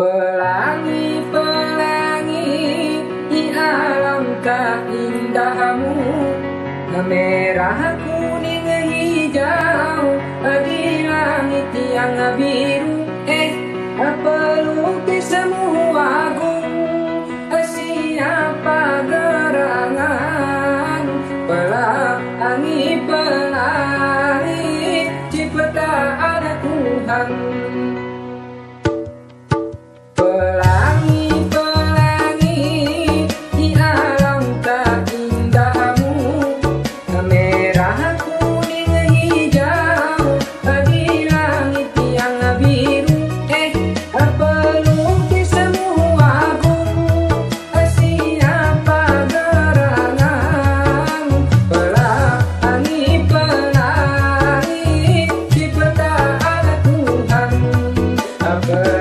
Pelangi-pelangi di alam indahmu? Merah, kuning, hijau di langit yang biru. Eh, pelukis semua agung? Siapa gerangan? Pelangi-pelangi Ciptaan Tuhan. happen.